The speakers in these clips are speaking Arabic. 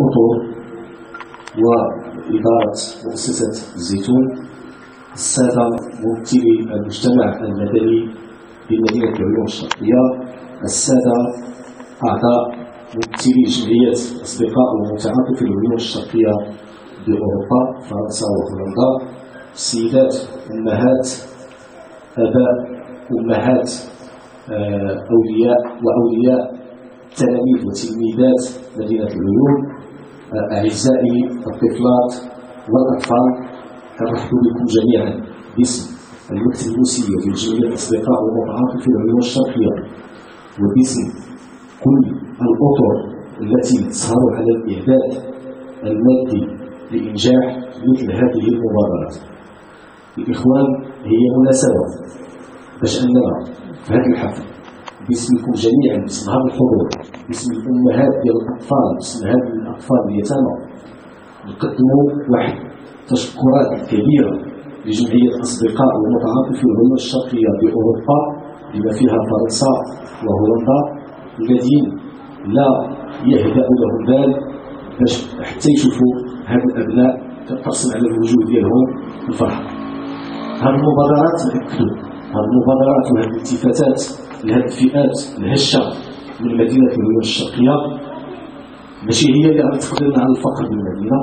الأطر وإدارة مؤسسة الزيتون السادة ممثلي المجتمع المدني بمدينة العلوم الشرقية السادة أعضاء ممثلي جمعية أصدقاء ومتعاطف العلوم الشرقية بأوروبا فرنسا وهولندا السيدات أمهات آباء أمهات آه، أولياء وأولياء تلاميذ وتلميذات مدينة العلوم أعزائي الطفلات والأطفال أرحب بكم جميعا. باسم المكتب الموسيقي في جميع الأصدقاء والمتعاطف في العلوم الشرقية. وباسم كل الأطر التي تسهر على الإعداد المادي لإنجاح مثل هذه المبادرات. الإخوان هي مناسبة. باش أننا في هذا الحفل باسمكم جميعا باسم هذا الحضور باسم الامهات ديال الأطفال باسم هاد الاطفال اليتامى نقدموا واحد التشكرات كبيرة لجمعية الأصدقاء والمتعاطف العلوم الشرقية بأوروبا بما فيها فرنسا وهولندا الذين لا يهدأ لهم بال باش حتى يشوفوا هاد الأبناء ترسم على الوجوه ديالهم الفرحة. هذه المبادرات نأكدوا هذه المبادرات وهذه الالتفاتات لهذه الفئات الهشة من مدينة الولايات الشرقية. ماشي هي اللي تقدر على الفقر بالمدينة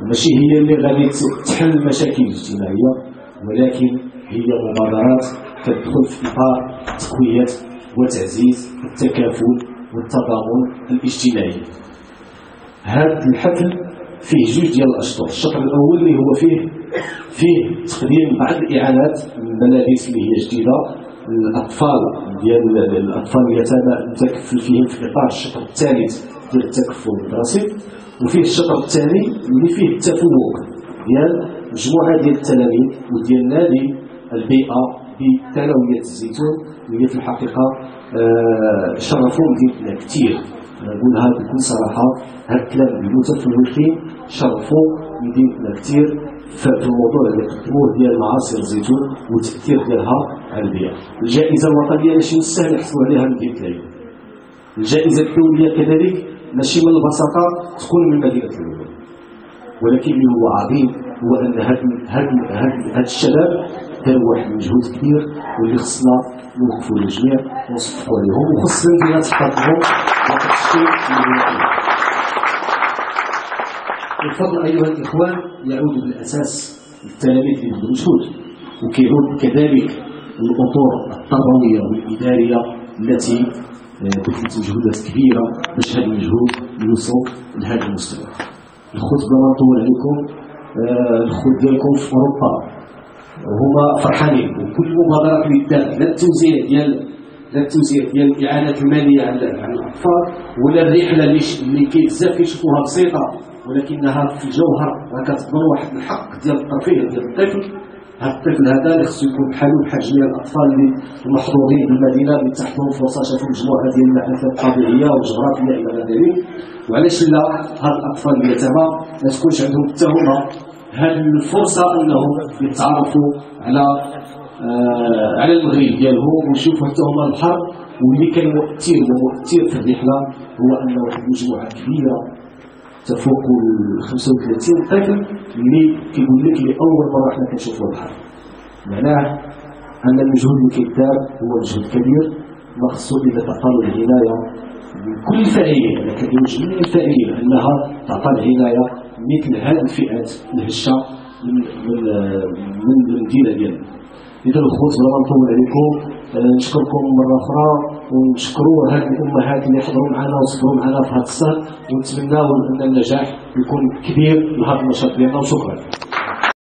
وماشي هي اللي غادي تحل المشاكل الاجتماعية. ولكن هي مبادرات تدخل في إطار تقوية وتعزيز التكافل والتضامن الاجتماعي. هذا الحفل فيه جوج ديال الأشطر. الشطر الأول اللي هو فيه فيه تقديم بعض الإعانات الملابس اللي هي جديدة الاطفال ديال الأطفال اليتامى المتكفل فيهم في إطار الشطر الثالث ديال التكفل المدرسي وفيه الشطر الثاني اللي فيه التفوق ديال مجموعة ديال التلاميذ وديال نادي البيئة بثانويه الزيتون اللي في الحقيقة آه شرفوا مدينتنا كثير. نقولها بكل صراحة هاد الكلام المتفوقين شرفوا مدينتنا كثير في الموضوع اللي قدموه ديال معاصر الزيتون والتاثير ديالها على البيئه. الجائزة الوطنية ماشي سهل يحصلوا عليها من بيت العلم. الجائزة الدولية كذلك ماشي من البساطة تكون من مدينة العلوم. ولكن اللي هو عظيم هو أن هاد هاد هاد, الشباب داروا واحد المجهود كبير واللي خصنا نوقفوا للجميع ونصفقوا عليهم وخص المدينة تحترمهم وتشكر الفضل أيها الإخوان يعود بالأساس للتلاميذ اللي مجهود وكيعود كذلك الأطر التربوية والإدارية التي آه، بذلت مجهودات كبيرة باش هذا المجهود يوصل لهذا المستوى الخطبة ما نطول عليكم آه، الخوت ديالكم في أوروبا. هما فرحانين وكل مبادرات اللي دارت لا التوزيع ديال لا التوزيع ديال الإعانات المالية على الأطفال ولا الرحلة اللي كي بزاف كيشوفوها بسيطة. ولكنها في الجوهر راه كتضمن واحد الحق ديال الترفيه ديال الطفل. هذا الطفل هذا اللي خصو يكون بحالو بحال جميع الأطفال اللي المحظوظين بالمدينة اللي تحت لهم فرصة شافوا مجموعه ديال المعرفه الطبيعية والجغرافية إلى ذلك وعلاش لا؟ هاد الأطفال اليتامى ما تكونش عندهم حتى هما. هذه الفرصة أنهم يتعرفوا على آه على المغرب ديالهم ويشوفوا حتى هما البحر واللي كان مؤثر ومؤثر في الرحلة هو ان واحد المجموعه كبيرة تفوق ال 35 طفل اللي كيقول لك لاول مرة حنا كنشوفوا البحر معناه أن المجهود اللي كيدار هو مجهود كبير ما خصو إذا تعطى العناية من كل الفاعلين أنا كندوي جميع الفاعلين أنها تعطى العناية مثل هذه الفئات الهشة من من من المدينة ديالنا. إذا الخوت بلا ما نطول عليكم نشكركم مرة أخرى. ونشكروا هاد الامهات اللي حضروا معنا وصبروا معنا في هذا السهر ونتمناو أن النجاح يكون كبير لهذا النشاط. ديالنا وشكرا